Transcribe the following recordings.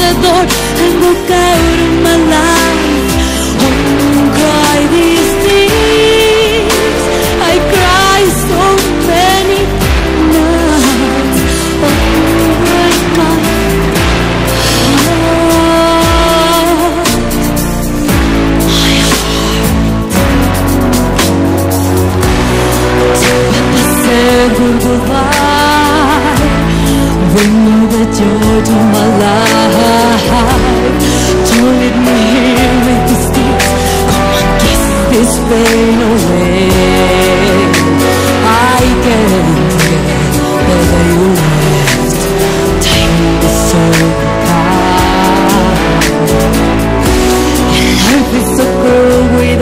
alrededor, algo cae.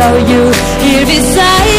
our you here beside